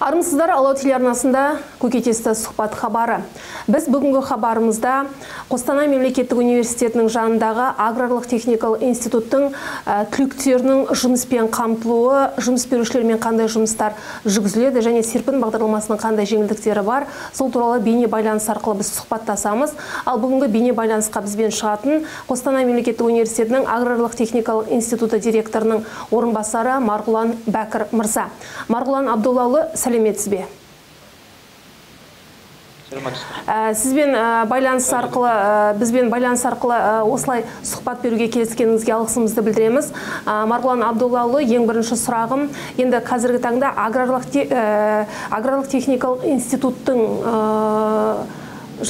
армысыздар алау телеарнасында көкейтесті сұхбат хабары. Біз бүгінгі хабарымызда қостанай мемлекеттік университетінің жанындағы аграрлық техникалық институттың түлектерінің жұмыспен қамтылуы жұмыс берушілермен қандай жұмыстар жүргізіледі және серпін бағдарламасының қандай жеңілдіктері бар сол туралы бейне байланыс арқылы біз сұхбаттасамыз. Ал бүгінгі бейне байланысқа бізбен шығатын қостанай мемлекеттік университетінің аграрлық техникалық институты директорының орынбасары марғұлан бәкір мырза. Марғұлан абдуллаұлы сәлеметсіз бе сізбен байланыс арқылы бізбен байланыс арқылы осылай сұхбат беруге келіскеніңізге алғысымызды білдіреміз. Марғұлан абдуллаұлы ең бірінші сұрағым. Енді қазіргі таңда аграрлық, аграрлық техникалық институттың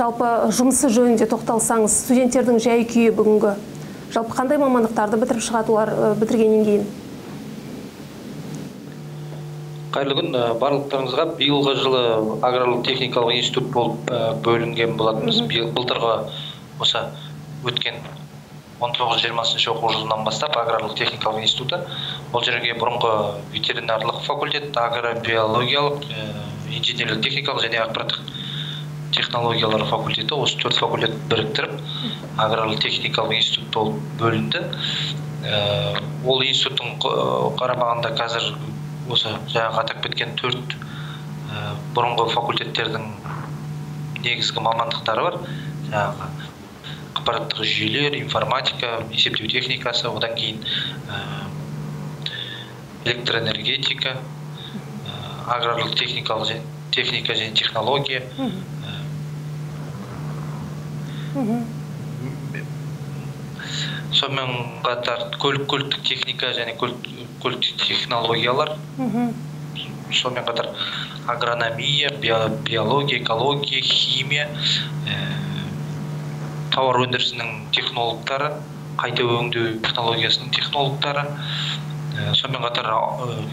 жалпы жұмысы жөнінде тоқталсаңыз студенттердің жай күйі бүгінгі. Жалпы қандай мамандықтарды бітіріп шығады олар бітіргеннен кейін? Қайырлы күн. Барлықтарыңызға биылғы жылы аграрлық техникалық институт болып бөлінген болатынбыз. Былтырғы осы өткен 19-20 оқу жылынан бастап аграрлық техникалық институты. Бұл жерге бұрынғы ветеринарлық факультет агробиологиялық инженерлік техникалық және ақпараттық технологиялар факультеті осы төрт факультет біріктіріп аграрлық техникалық институт болып бөлінді. Ол институттың қарамағында қазір осы жаңағы атап кеткен төрт бұрынғы факультеттердің негізгі мамандықтары бар. Жаңағы ақпараттық жүйелер информатика есептеу техникасы одан кейін электроэнергетика аграрлық техникалық техника және технология. Сонымен қатар көлік көліктік техника және көліктік технологиялар сонымен қатар агрономия биология экология химия тауар өндірісінің технологтары қайта өңдеу технологиясының технологтары сонымен қатар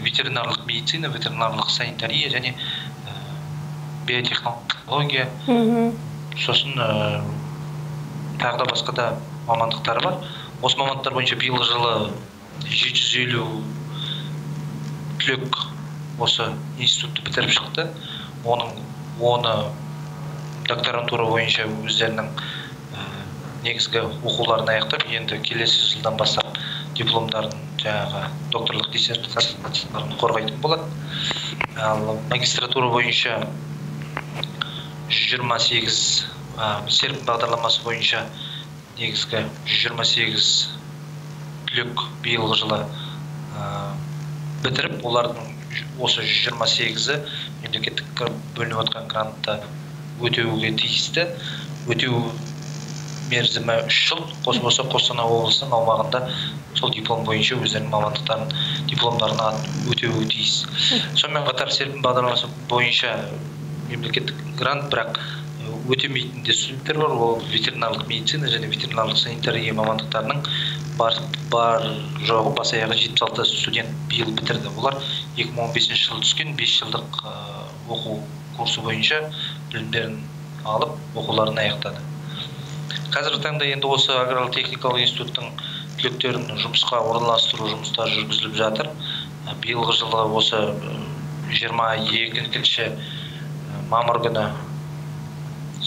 ветеринарлық медицина ветеринарлық санитария және биотехнология. Сосын тағы да басқа да мамандықтары бар. Осы мамандықтар бойынша биылғы жылы жеті жүз елу түлек осы институтты бітіріп шықты. Оның оны докторантура бойынша өздерінің негізгі оқуларын аяқтап енді келесі жылдан бастап дипломдарын жаңағы докторлық диссертацияларын қорғайтын болады. Ал магистратура бойынша жүз жиырма сегіз серпін бағдарламасы бойынша негізгі жүз жиырма сегіз түлек биылғы жылы бітіріп олардың осы жүз жиырма сегізі мемлекеттік бөлініп отқан грантты өтеуге тиісті. Өтеу мерзімі үш жыл. Қос болса қостанай облысының аумағында сол диплом бойынша өздерінің мамандықтарын дипломдарын өтеуі тиіс. Сонымен қатар серпін бағдарламасы бойынша мемлекеттік грант бірақ өтемейтін де студенттер бар. Ол ветеринарлық медицина және ветеринарлық санитария мамандықтарының бар бар жоғы бас аяғы жетпіс алты студент биыл бітірді. Олар екі мың он бесінші жылы түскен бес жылдық оқу курсы бойынша білімдерін алып оқуларын аяқтады. Қазіргі таңда енді осы аграрлық техникалық институттың түлектерін жұмысқа орналастыру жұмыстары жүргізіліп жатыр. Биылғы жылы осы жиырма екінші мамыр күні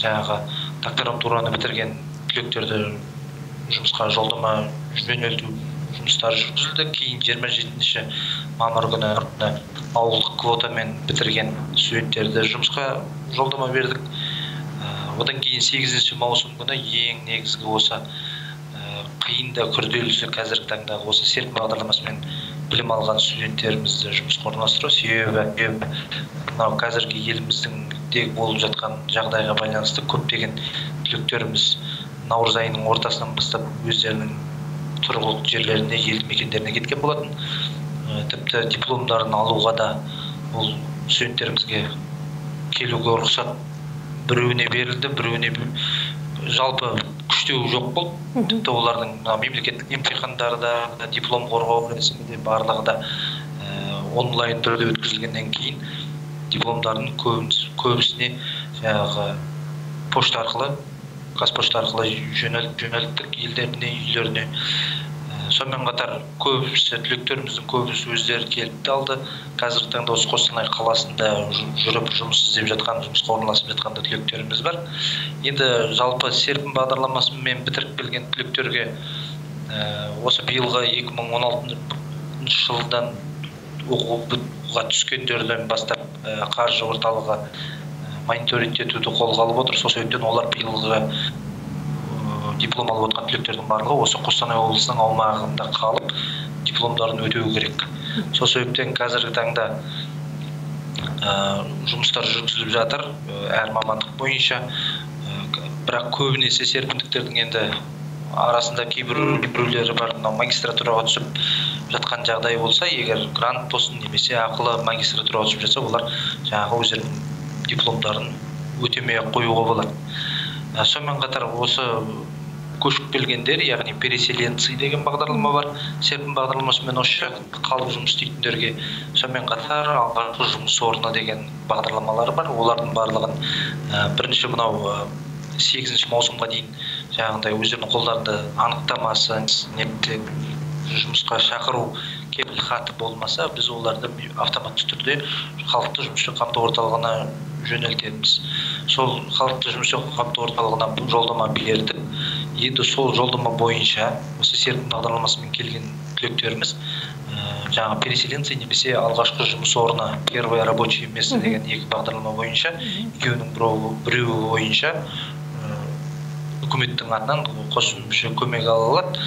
жаңағы докторантураны бітірген түлектерді жұмысқа жолдама жөнелту жұмыстары жүргізілді кейін жиырма жетінші мамыр күні ауылдық квотамен бітірген студенттерді жұмысқа жолдама бердік. Одан кейін сегізінші маусым күні ең негізгі осы қиын да күрделісі қазіргі таңдағы осы серпін бағдарламасымен білім алған студенттерімізді жұмысқа орналастыру себебі мынау қазіргі еліміздің болып жатқан жағдайға байланысты көптеген түлектеріміз наурыз айының ортасынан бастап өздерінің тұрғылықты жерлеріне елді мекендеріне кеткен болатын. Тіпті дипломдарын алуға да бұл студенттерімізге келуге рұқсат біреуіне берілді біреуіне жалпы күштеу жоқ болды. Тіпті олардың мемлекеттік емтихандарда диплом қорғау рәсімі де барлығы да онлайн түрде өткізілгеннен кейін дипломдарын көбісіне жаңағы почта арқылы қазпошта арқылы жөнелттік елдеріне үйлеріне сонымен қатар көбісі түлектеріміздің көбісі өздері келіп те алды. Қазіргі таңда осы қостанай қаласында жүріп жұмыс іздеп жатқан жұмысқа орналасып жатқан да түлектеріміз бар. Енді жалпы серпін бағдарламасымен бітіріп келген түлектерге осы биылғы 2016 жылдан оқуға түскендерден бастап қаржы орталығы мониторинг етуді қолға алып отыр. Сол себептен олар биылғы диплом алып отқан түлектердің барлығы осы қостанай облысының аумағында қалып дипломдарын өтеу керек. Сол себептен қазіргі таңда жұмыстар жүргізіліп жатыр әр мамандық бойынша. Бірақ көбінесе серпіндіктердің енді арасында кейбір біреулері бар. Мынау магистратураға түсіп жатқан жағдай болса егер грант болсын немесе ақылы магистратураға түсіп жатса олар жаңағы өздерінің дипломдарын өтемей ақ қоюға болады. Сонымен қатар осы көшіп келгендер яғни переселенцы деген бағдарлама бар серпін бағдарламасымен осы жақта қалып жұмыс істейтіндерге сонымен қатар алғашқы жұмыс орны деген бағдарламалар бар. Олардың барлығын бірінші мынау сегізінші маусымға дейін жаңағыдай өздерінің қолдарында анықтамасы жұмысқа шақыру кепіл хаты болмаса біз оларды автоматты түрде халықты жұмыспен қамту орталығына жөнелтеміз. Сол халықты жұмыспен қамту орталығына жолдама бердік енді сол жолдама бойынша осы серпін бағдарламасымен келген түлектеріміз жаңағы переселенцы немесе алғашқы жұмыс орны первое рабочее место деген екі бағдарлама бойынша екеуінің біреуі бойынша үкіметтің атынан қосымша көмек ала алады.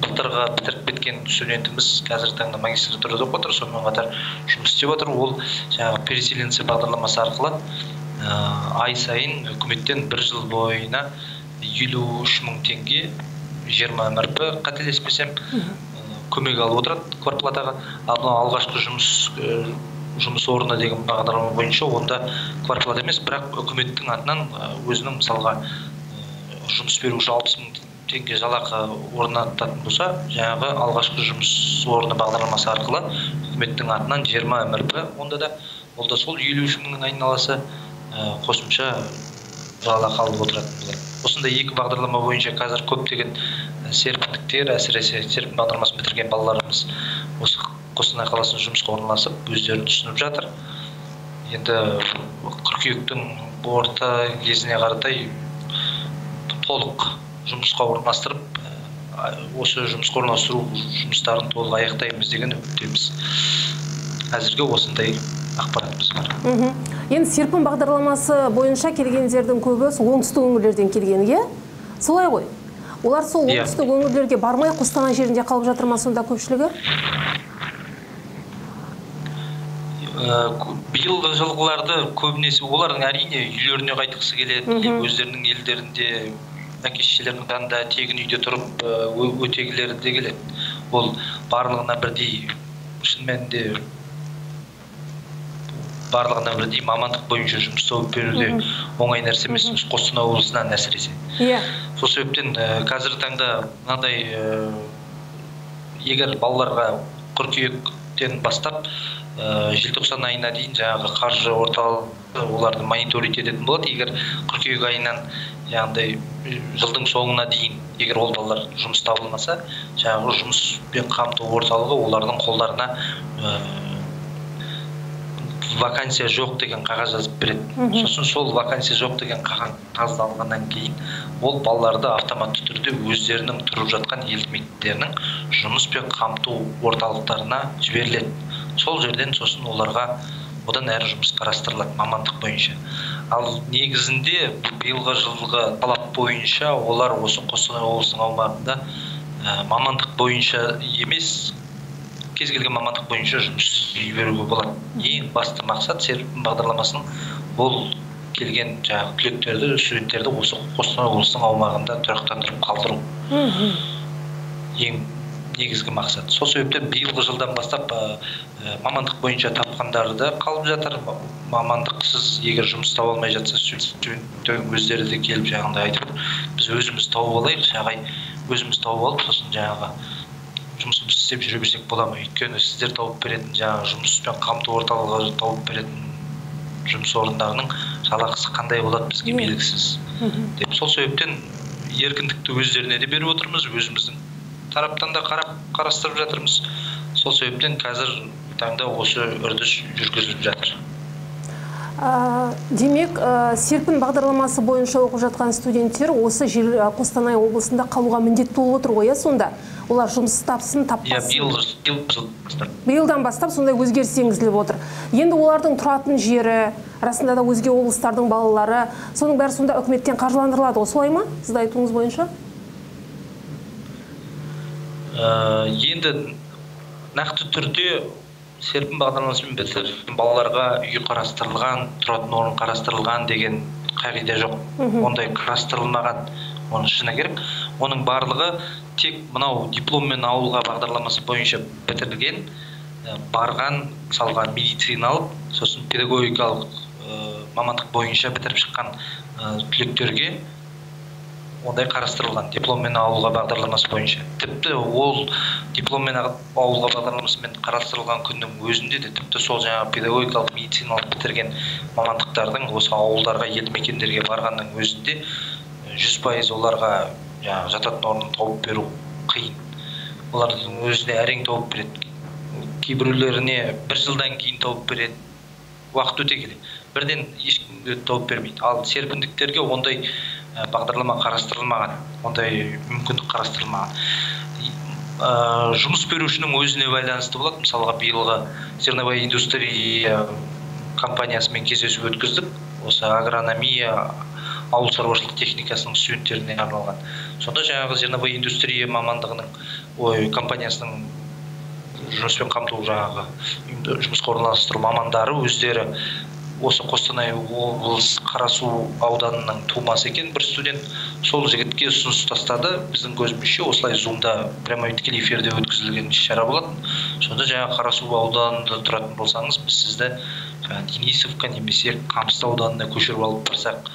Былтырғы бітіріп кеткен студентіміз қазіргі таңда магистратурада оқып отыр. Сонымен қатар жұмыс істеп отыр. Ол жаңағы переселенцы бағдарламасы арқылы ай сайын үкіметтен бір жыл бойына елу үш мың теңге жиырма мрп қателеспесем көмек алып отырады квартплатаға. Ал мынау алғашқы жұмыс жұмыс орны деген бағдарлама бойынша онда квартплата емес бірақ үкіметтің атынан өзінің мысалға жұмыс беруші алпыс мың теңге жалақы орнататын болса жаңағы алғашқы жұмыс орны бағдарламасы арқылы үкіметтің атынан жиырма мрп онда да ол да сол елу үш мыңның айналасы қосымша жалақы алып отыратын болады осындай екі бағдарлама бойынша қазір көптеген серпіндіктер әсіресе серпін бағдарламасын бітірген балаларымыз осы қостанай қаласына жұмысқа орналасып өздерін ұсынып жатыр. Енді қыркүйектің орта кезіне қаратай толық жұмысқа орналастырып осы жұмысқа орналастыру жұмыстарын толық аяқтаймыз деген үміттеміз. Әзірге осындай ақпаратымыз бар. Енді серпін бағдарламасы бойынша келгендердің көбі сол оңтүстік өңірлерден келген иә? Солай ғой. Олар сол оңтүстік өңірлерге бармай қостанай жерінде қалып жатыр ма сонда көпшілігі? Биылғы жылғыларды көбінесе олардың әрине үйлеріне қайтқысы келеді өздерінің елдерінде әке шешелерінің жанында тегін үйде тұрып өтегілері де келеді. Ол барлығына бірдей шын мәнінде барлығына бірдей мамандық бойынша жұмыс тауып беру де оңай нәрсе емес қостанай облысынан әсіресе. Иә. Сол себептен қазіргі таңда мынандай егер балаларға қыркүйектен бастап желтоқсан айына дейін жаңағы қаржы орталығы оларды мониторинг ететін болады. Егер қыркүйек айынан жаңағыдай жылдың соңына дейін егер ол балалар жұмыс табылмаса жаңағы жұмыспен қамту орталығы олардың қолдарына вакансия жоқ деген қағаз жазып береді. Сосын сол вакансия жоқ деген қағазды алғаннан кейін ол балаларды автоматты түрде өздерінің тұрып жатқан елді мекендерінің жұмыспен қамту орталықтарына жіберіледі. Сол жерден сосын оларға одан әрі жұмыс қарастырылады мамандық бойынша. Ал негізінде биылғы жылғы талап бойынша олар осы қостанай облысының аумағында мамандық бойынша емес кез келген мамандық бойынша жұмыс істей беруге болады ең басты мақсат серпін бағдарламасының ол келген жаңағы түлектерді студенттерді осы қостанай облысының аумағында тұрақтандырып қалдыру. Ең негізгі мақсат. Сол себептен биылғы жылдан бастап мамандық бойынша тапқандары қалып жатыр. Мамандықсыз егер жұмыс таба алмай жатса студенттер өздері де келіп жаңағыдай айтып біз өзіміз тауып алайық шағай өзіміз тауып алып сосын жаңағы жұмысымызды істеп жүре берсек бола ма? Өйткені сіздер тауып беретін жаңағы жұмыспен қамту орталығы тауып беретін жұмыс орындарының жалақысы қандай болады бізге белгісіз? Деп. Сол себептен еркіндікті өздеріне де беріп отырмыз өзіміздің тараптан да қарап қарастырып жатырмыз. Сол себептен қазір таңда осы үрдіс жүргізіліп жатыр. Демек серпін бағдарламасы бойынша оқып жатқан студенттер осы жер қостанай облысында қалуға міндетті болып отыр ғой иә сонда? Олар жұмыс тапсын таппасын. Иә биылдан бастап сондай өзгеріс енгізіліп отыр. Енді олардың тұратын жері расында да өзге облыстардың балалары соның бәрі сонда үкіметтен қаржыландырылады ғой солай ма? Сіздің айтуыңыз бойынша? Енді нақты түрде серпін бағдарламасымен бітірген балаларға үй қарастырылған тұратын орын қарастырылған деген қағида жоқ. Ондай қарастырылмаған оны шыны керек. Оның барлығы тек мынау дипломмен ауылға бағдарламасы бойынша бітірілген барған мысалға медициналық сосын педагогикалық мамандық бойынша бітіріп шыққан түлектерге ондай қарастырылған дипломмен ауылға бағдарламасы бойынша. Тіпті ол дипломмен ауылға бағдарламасымен қарастырылған күннің өзінде де тіпті сол жаңағы педагогикалық медициналық бітірген мамандықтардың осы ауылдарға елді мекендерге барғанның өзінде жүз пайыз оларға жаңағы жататын орнын тауып беру қиын. Олардың өзіне әрең тауып береді. Кейбіреулеріне бір жылдан кейін тауып береді. Уақыт өте келе. Бірден ешкімге тауып бермейді. Ал серпіндіктерге ондай бағдарлама қарастырылмаған. Ондай мүмкіндік қарастырылмаған. Ә, жұмыс берушінің өзіне байланысты болады. Мысалға биылғы зерновая индустрия компаниясымен кездесу өткіздік. Осы агрономия ауыл шаруашылық техникасының студенттеріне арналған. Сонда жаңағы зерновая индустрия мамандығының ой компаниясының жұмыспен қамту жаңағы жұмысқа орналастыру мамандары өздері осы қостанай облысы қарасу ауданының тумасы екен. Бір студент сол жігітке ұсыныс тастады. Біздің көзімізше осылай зумда прямой тікелей эфирде өткізілген іс шара болатын. Сонда жаңағы қарасу ауданында тұратын болсаңыз біз сізді денисовка немесе қамысты ауданына көшіріп алып барсақ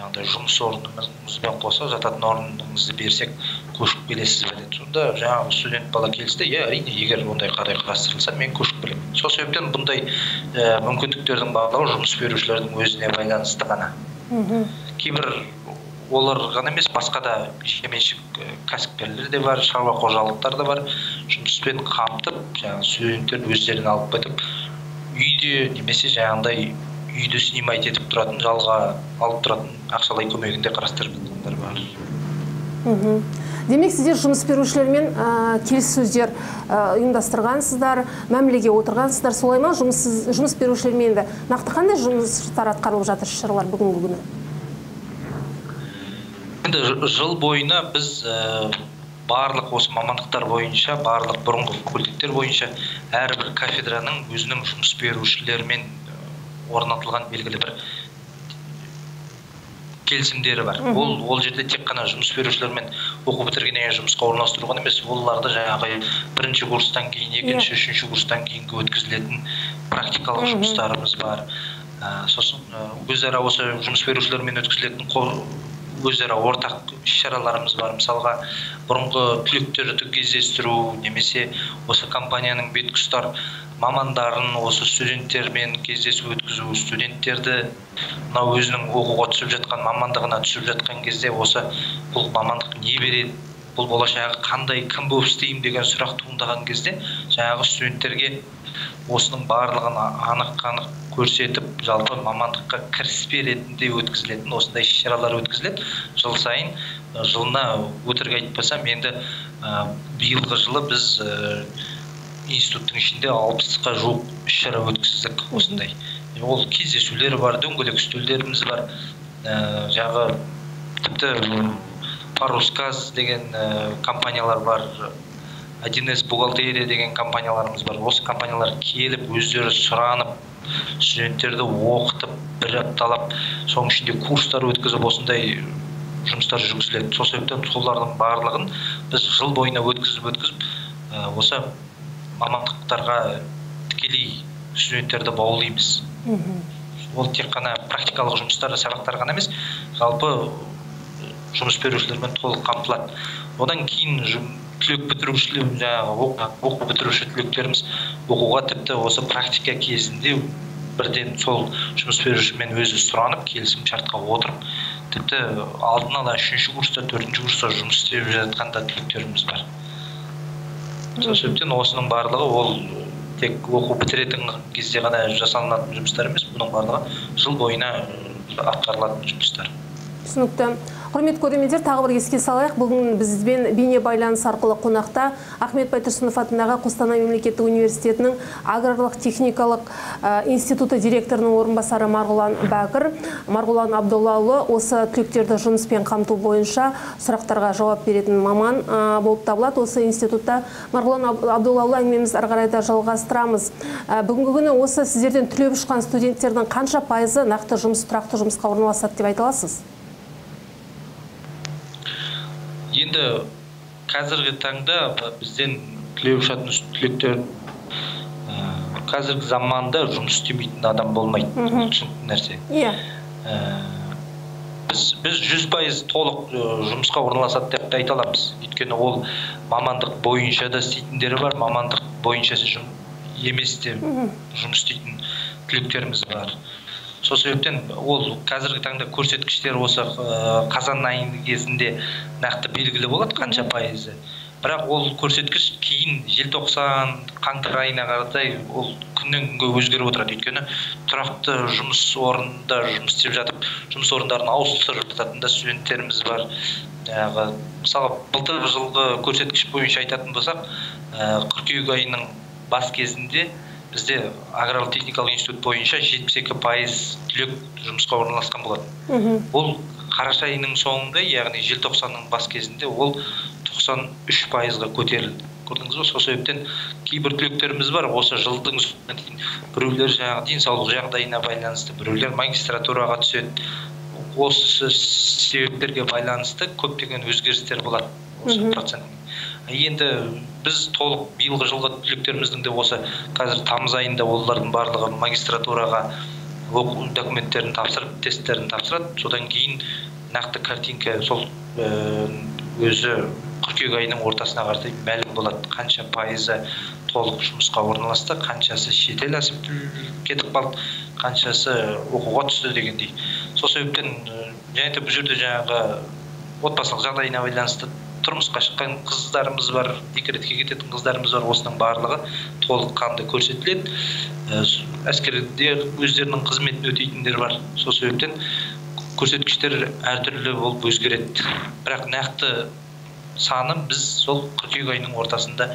жаңағыдай жұмыс орныңызбен қоса жататын орныңызды берсек көшіп келесіз бе деді сонда жаңағы студент бала келісті. Иә әрине егер ондай қағдай қарастырылса мен көшіп келемін сол себептен бұндай ә, мүмкіндіктердің барлығы жұмыс берушілердің өзіне байланысты ғана. Кейбір олар ғана емес басқа да жекеменшік кәсіпкерлер де бар шаруа қожалықтар да бар. Жұмыспен қамтып жаңағы студенттерді өздеріне алып кетіп үйде немесе жаңағындай үйді снимать етіп тұратын жалға алып тұратын ақшалай көмегін де қарастырып жатқандар бар. Демек сіздер жұмыс берушілермен ә, келіссөздер ә, ұйымдастырғансыздар мәмілеге отырғансыздар. Солай ма? Жұмыс, жұмыс берушілермен де нақты қандай жұмыстар атқарылып жатыр іс шаралар бүгінгі күні? Енді жыл бойына біз ә, барлық осы мамандықтар бойынша барлық бұрынғы факультеттер бойынша әрбір кафедраның өзінің жұмыс берушілермен орнатылған белгілі бір келісімдері бар. Ол ол жерде тек қана жұмыс берушілермен оқу бітіргеннен кейін жұмысқа орналастыру ғана емес оларды жаңағы бірінші курстан кейін екінші үшінші курстан кейінгі өткізілетін практикалық жұмыстарымыз бар. Ә, сосын өзара осы жұмыс берушілермен өткізілетін өзара ортақ іс шараларымыз бар. Мысалға бұрынғы түлектерді кездестіру немесе осы компанияның беткі ұстар мамандарын осы студенттермен кездесу өткізу студенттерді мынау өзінің оқуға түсіп жатқан мамандығына түсіп жатқан кезде осы бұл мамандық не береді бұл болашағы қандай кім болып істеймін деген сұрақ туындаған кезде жаңағы студенттерге осының барлығын анық қанық көрсетіп жалпы мамандыққа кіріспе ретінде өткізілетін осындай іс шаралар өткізіледі. Жыл сайын жылына өтірік айтпасам енді ә, биылғы жылы біз институттың ішінде алпысқа жуық іс шара өткіздік осындай. Ол кездесулер бар дөңгелек үстелдеріміз бар. Ә, жағы тіпті парусказ деген ә, компаниялар бар. 1С бухгалтерия деген компанияларымыз бар. Осы компаниялар келіп өздері сұранып студенттерді оқытып бір апталап соның ішінде курстар өткізіп осындай жұмыстар жүргізіледі. Сол себептен солардың барлығын біз жыл бойына өткізіп өткізіп осы мамандықтарға тікелей студенттерді баулимыз ол тек қана практикалық жұмыстар сабақтар ғана емес жалпы жұмыс берушілермен толық қамтылады. Одан кейін түлек бітірушілер жаңағы оқу бітіруші түлектеріміз оқуға тіпті осы практика кезінде бірден сол жұмыс берушімен өзі сұранып келісім шартқа отырып тіпті алдын ала үшінші курста төртінші курста жұмыс істеп жатқан да түлектеріміз бар. Сол себептен осының барлығы ол тек оқу бітіретін кезде ғана жасалынатын жұмыстар емес бұның барлығы жыл бойына атқарылатын жұмыстар. Түсінікті. Құрметті көрермендер тағы бір еске салайық. Бүгін бізбен бейне байланыс арқылы қонақта ахмет байтұрсынов атындағы қостанай мемлекеттік университетінің аграрлық техникалық институты директорының орынбасары марғұлан бәкір. Марғұлан абдоллаұлы осы түлектерді жұмыспен қамту бойынша сұрақтарға жауап беретін маман болып табылады. Осы институтта марғұлан абдоллаұлы әңгімемізді ары қарай да жалғастырамыз. Бүгінгі күні осы сіздерден түлеп ұшқан студенттердің қанша пайызы нақты жұмыс тұрақты жұмысқа орналасады деп айта аласыз? Енді қазіргі таңда бізден түлеп ұшатын түлектер қазіргі заманда жұмыс істемейтін адам болмайды. Түсінікті нәрсе. Иә. Біз біз жүз пайыз толық жұмысқа орналасады деп те айта аламыз. Өйткені ол мамандық бойынша да істейтіндері бар мамандық бойынша емес те жұмыс істейтін түлектеріміз бар. Сол себептен ол қазіргі таңда көрсеткіштер осы қазан айының кезінде нақты белгілі болады қанша пайызы. Бірақ ол көрсеткіш кейін желтоқсан қаңтар айына қаратай ол күннен күнге өзгеріп отырады. Өйткені тұрақты жұмыс орнында жұмыс істеп жатып жұмыс орындарын ауыстырып жататын да студенттеріміз бар. Жаңағы мысалы былтыр жылғы көрсеткіш бойынша айтатын болсақ қыркүйек айының бас кезінде бізде аграрлық техникалық институт бойынша жетпіс екі пайыз түлек жұмысқа орналасқан болатын. Ол қараша айының соңында яғни желтоқсанның бас кезінде ол тоқсан үш пайызға көтерілді. Көрдіңіз ба сол себептен кейбір түлектеріміз бар. Осы жылдың соңына дейін біреулер жаңағы денсаулық жағдайына байланысты біреулер магистратураға түседі. Осы себептерге байланысты көптеген өзгерістер болады осы процент. Енді біз толық биылғы жылғы түлектеріміздің де осы қазір тамыз айында олардың барлығы магистратураға оқу документтерін тапсырып тесттерін тапсырады. Содан кейін нақты картинка сол өзі қыркүйек айының ортасына қаратай мәлім болады. Қанша пайызы толық жұмысқа орналасты қаншасы шетел асып кетіп қалды қаншасы оқуға түсті дегендей. Сол себептен және де бұл жерде жаңағы отбасылық жағдайына байланысты тұрмысқа шыққан қыздарымыз бар декретке кететін қыздарымыз бар осының барлығы толыққанды көрсетіледі. Әскерде өздерінің қызметін өтейтіндер бар. Сол себептен көрсеткіштер әртүрлі болып өзгереді. Бірақ нақты саны біз сол қыркүйек айының ортасында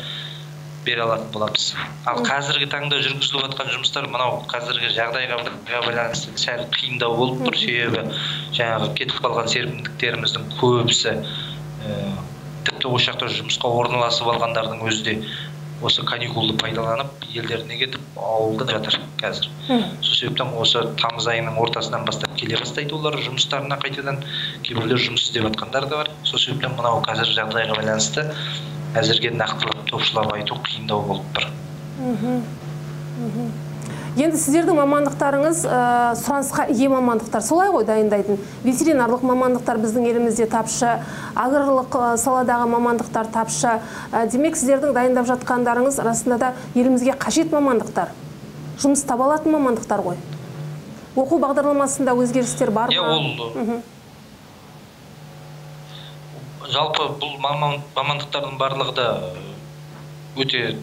бере алатын боламыз. Ал қазіргі таңда жүргізіліп жатқан жұмыстар мынау қазіргі жағдайға байланысты сәл қиындау болып тұр. Себебі жаңағы кетіп қалған серпіндіктеріміздің көбісі тіпті осы жақта жұмысқа орналасып алғандардың өзі де осы каникулды пайдаланып елдеріне кетіп ауылда жатыр қазір. Сол себептен осы тамыз айының ортасынан бастап келе бастайды олар жұмыстарына қайтадан. Кейбіреулер жұмыс іздеп жатқандар да бар. Сол себептен мынау қазір жағдайға байланысты әзірге нақтылап топшылап айту қиындау болып тұр. Енді сіздердің мамандықтарыңыз сұранысқа ие мамандықтар солай ғой дайындайтын. Ветеринарлық мамандықтар біздің елімізде тапшы аграрлық саладағы мамандықтар тапшы. Демек сіздердің дайындап жатқандарыңыз расында да елімізге қажет мамандықтар. Жұмыс таба алатын мамандықтар ғой. Оқу бағдарламасында өзгерістер бар ма? ол жалпы бұл мамандықтардың барлығы да өте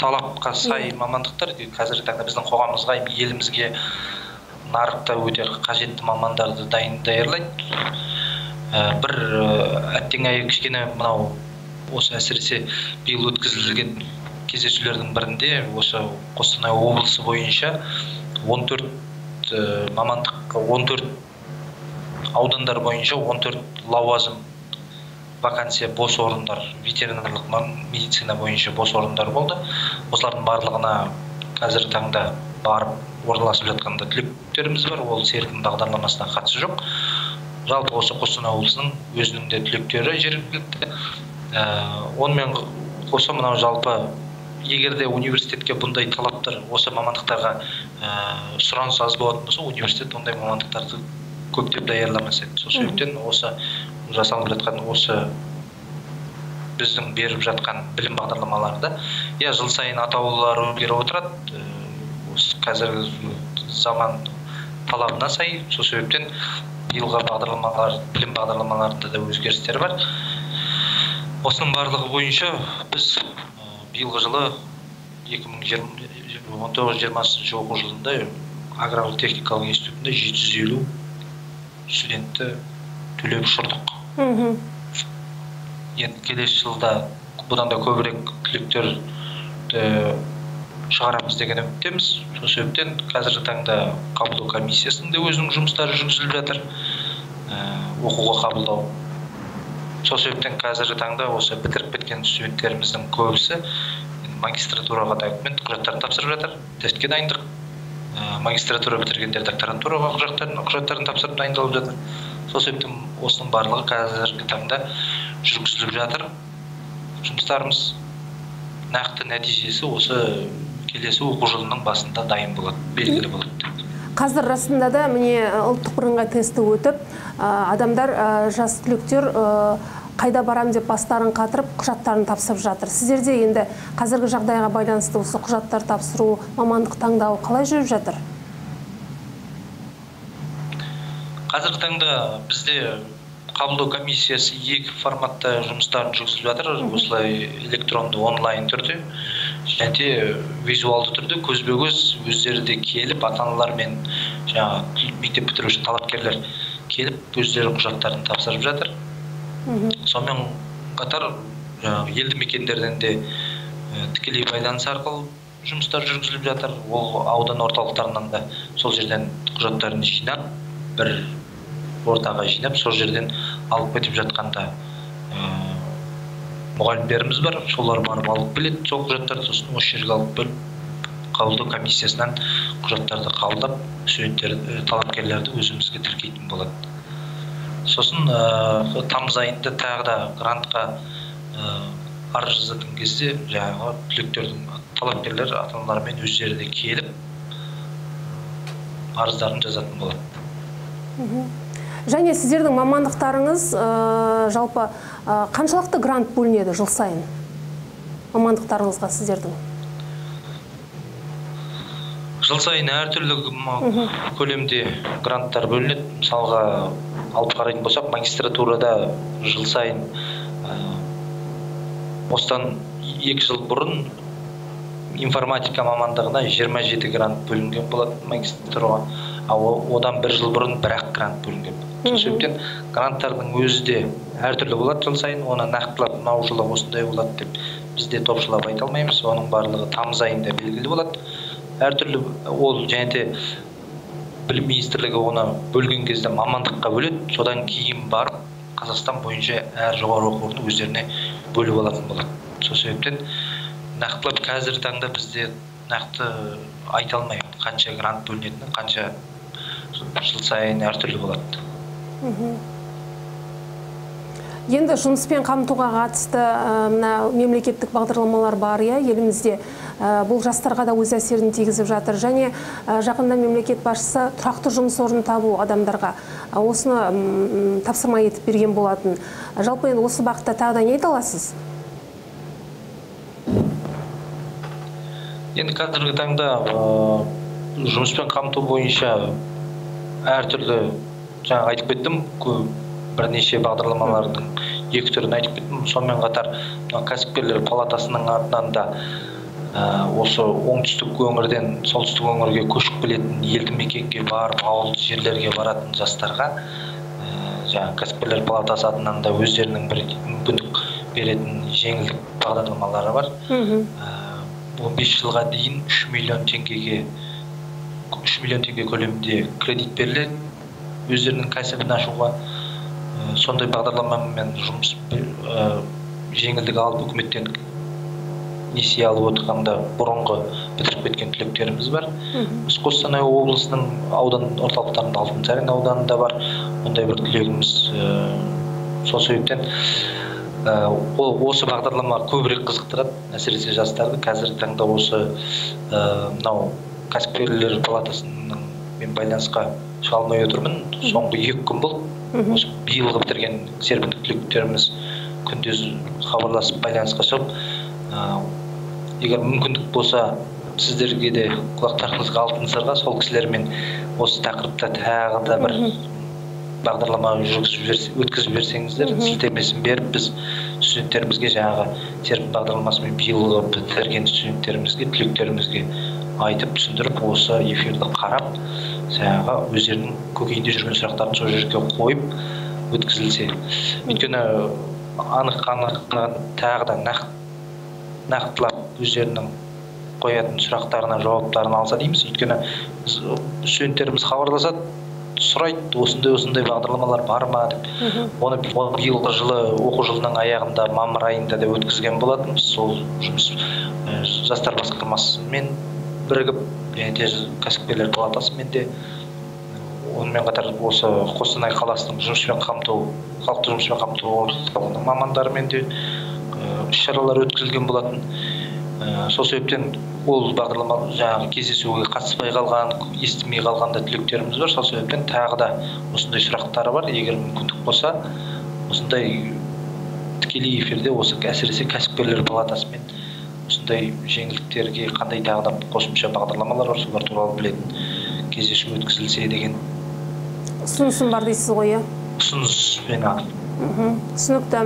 талапқа сай мамандықтар қазіргі таңда біздің қоғамымызға елімізге нарықта өте қажетті мамандарды дайын даярлайды. Бір әттең аяқ кішкене мынау осы әсіресе биыл өткізілген кездесулердің бірінде осы қостанай облысы бойынша 14 мамандық 14 аудандар бойынша 14 лауазым вакансия бос орындар ветеринарлық медицина бойынша бос орындар болды. Осылардың барлығына қазіргі таңда барып орналасып жатқанда түлектеріміз бар. Ол серпін бағдарламасына қатысы жоқ. Жалпы осы қостанай облысының өзінің де түлектері жергілікті. Онымен қоса мынау жалпы егер де университетке бұндай талаптар осы мамандықтарға сұраныс аз болатын болса университет ондай мамандықтарды көптеп даярламас еді. Сол себептен осы жасалып жатқан осы біздің беріп жатқан білім бағдарламаларында иә жыл сайын атаулар өзгеріп отырады. Осы қазіргі заман талабына сай сол себептен биылғы бағдарламалар білім бағдарламаларында да өзгерістер бар. Осының барлығы бойынша біз биылғы жылы екі мың он тоғыз жиырмасыншы оқу жылында аграрлық техникалық институтында жеті жүз елу студентті төлеп ұшырдық. Енді келесі жылда бұдан да көбірек түлектерді шығарамыз деген үміттеміз. Сол себептен қазіргі таңда қабылдау комиссиясының өзінің жұмыстары жүргізіліп жатыр. Оқуға қабылдау. Сол себептен қазіргі таңда осы бітіріп кеткен студенттеріміздің көбісі магистратураға документ құжаттарын тапсырып жатыр. Тестке дайындық. Магистратура бітіргендер докторантураға құжаттарын тапсырып дайындалып жатыр. Сол себептен осының барлығы қазіргі таңда жүргізіліп жатыр. Жұмыстарымыз нақты нәтижесі осы келесі оқу жылының басында дайын болады белгілі болады. Қазір расында да міне ұлттық бірыңғай тестті өтіп адамдар жас түлектер қайда барам деп бастарын қатырып құжаттарын тапсырып жатыр. Сіздерде енді қазіргі жағдайға байланысты осы құжаттар тапсыру мамандық таңдау қалай жүріп жатыр? Қазіргі таңда бізде қабылдау комиссиясы екі форматта жұмыстарын жүргізіп жатыр осылай электронды онлайн түрде және де визуалды түрде көзбе көз өздері де келіп ата аналармен жаңағы мектеп бітіруші талапкерлер келіп өздері құжаттарын тапсырып жатыр. Сонымен қатар жаңағы елді мекендерден де тікелей байланыс арқылы жұмыстар жүргізіліп жатыр. Ол аудан орталықтарынан да сол жерден құжаттарын жинап бір ортаға жинап сол жерден алып кетіп жатқанда мұғалімдеріміз бар солар барып алып келеді сол құжаттарды сосын осы жерге алып келіп қабылдау комиссиясынан құжаттарды қабылдап студенттер талапкерлерді өзімізге тіркейтін болады. Сосын ә, тамыз айында тағы да грантқа ә, арыз жазатын кезде жаңағы түлектердің талапкерлер ата аналарымен өздері де келіп арыздарын жазатын болады. Және сіздердің мамандықтарыңыз ә, жалпы ә, қаншалықты грант бөлінеді жыл сайын? Мамандықтарыңызға сіздердің? Жыл сайын әртүрлі көлемде гранттар бөлінеді. Мысалға алып қарайтын болсақ магистратурада жыл сайын осыдан екі жыл бұрын информатика мамандығына 27 грант бөлінген болады магистратураға. Ал одан бір жыл бұрын бір ақ грант бөлінген. Сол себептен гранттардың өзі де әртүрлі болады жыл сайын. Оны нақтылап мынау жылы осындай болады деп біз де топшылап айта алмаймыз. Оның барлығы тамыз айында белгілі болады. Әртүрлі ол және де білім министрлігі оны бөлген кезде мамандыққа бөледі. Содан кейін барып қазақстан бойынша әр жоғары оқу орны өздеріне бөліп алатын болады. Сол себептен нақтылап қазіргі таңда бізде нақты айта алмаймын қанша грант бөлінетінін қанша жыл сайын әртүрлі болады. Енді жұмыспен қамтуға қатысты мына мемлекеттік бағдарламалар бар иә елімізде. Бұл жастарға да өз әсерін тигізіп жатыр. Және жақында мемлекет басшысы тұрақты жұмыс орнын табу адамдарға осыны тапсырма етіп берген болатын. Жалпы енді осы бағытта тағы да не айта аласыз? Енді қазіргі таңда жұмыспен қамту бойынша әртүрлі жаңа айтып кеттім бірнеше бағдарламалардың екі түрін айтып кеттім. Сонымен қатар кәсіпкерлер палатасының атынан да осы оңтүстік өңірден солтүстік өңірге көшіп келетін елді мекенге барып ауылды жерлерге баратын жастарға жаңағы кәсіпкерлер палатасы атынан да өздерінің бір мүмкіндік беретін жеңілдік бағдарламалары бар. Он бес жылға дейін үш миллион теңгеге үш миллион теңге көлемінде кредит беріледі. Өздерінің кәсібін ашуға сондай бағдарламамен жұмыс жеңілдік алып үкіметтен несие алып отырғанда бұрынғы бітіріп кеткен түлектеріміз бар. Біз қостанай облысының аудан орталықтарында алтынсарин ауданында бар. Ондай бір түлегіміз сол себептен осы бағдарлама көбірек қызықтырады әсіресе жастарды. Қазіргі таңда осы мынау кәсіпкерлер палатасының мен байланысқа шыға алмай отырмын соңғы екі күн болды. Осы биылғы бітірген серпіндік түлектеріміз күндіз хабарласып байланысқа шығып егер мүмкіндік болса сіздерге де құлақтарыңызға алтын сырға сол кісілермен осы тақырыпта тағы да бір бағдарлама жүргізіп өткізіп жіберсеңіздер сілтемесін беріп біз студенттерімізге жаңағы серпін бағдарламасымен биылғы бітірген студенттерімізге түлектерімізге айтып түсіндіріп осы эфирді қарап жаңағы өздерінің көкейінде жүрген сұрақтарын сол жерге қойып өткізілсе. Өйткені анық анық тағы да нақтылап өздерінің қоятын сұрақтарына жауаптарын алса дейміз. Өйткені студенттеріміз хабарласады сұрайды осындай осындай бағдарламалар бар ма деп. Оны биылғы жылы оқу жылының аяғында мамыр айында да өткізген болатынбыз. Сол жұмыс жастар басқармасымен бірігіп және де кәсіпкерлер палатасымен де онымен қатар осы қостанай қаласының жұмыспен қамту халықты жұмыспен қамту орталығының мамандарымен де іс шаралар өткізілген болатын. Сол себептен ол бағдарлама жаңағы кездесуге қатыспай қалған естімей қалған да түлектеріміз бар. Сол себептен тағы да осындай сұрақтары бар. Егер мүмкіндік болса осындай тікелей эфирде осы әсіресе кәсіпкерлер палатасымен осындай жеңілдіктерге қандай тағы да қосымша бағдарламалар бар солар туралы білетін кездесу өткізілсе деген. Ұсынысым бар дейсіз ғой иә? Ұсыныспен түсінікті.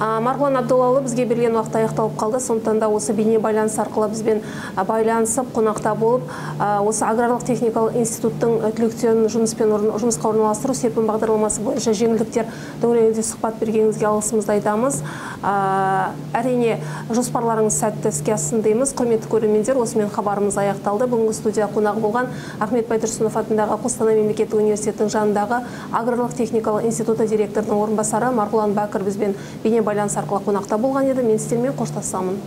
Марғұлан абдоллаұлы бізге берген уақыт аяқталып қалды. Сондықтан да осы бейне байланыс арқылы бізбен байланысып қонақта болып осы аграрлық техникалық институттың түлектерін жұмыспен жұмысқа орналастыру серпін бағдарламасы бойынша жеңілдіктер төңірегінде сұхбат бергеніңізге алғысымызды айтамыз. Әрине жоспарларыңыз сәтті іске ассын дейміз. Құрметті көрермендер осымен хабарымыз аяқталды. Бүгінгі студия қонағы болған ахмет байтұрсынов атындағы қостанай мемлекеттік университетінің жанындағы аграрлық техникалық институты директорының орынбасары марғұлан бәкір бізбен бейне байланыс арқылы қонақта болған еді. Мен сіздермен қоштасамын.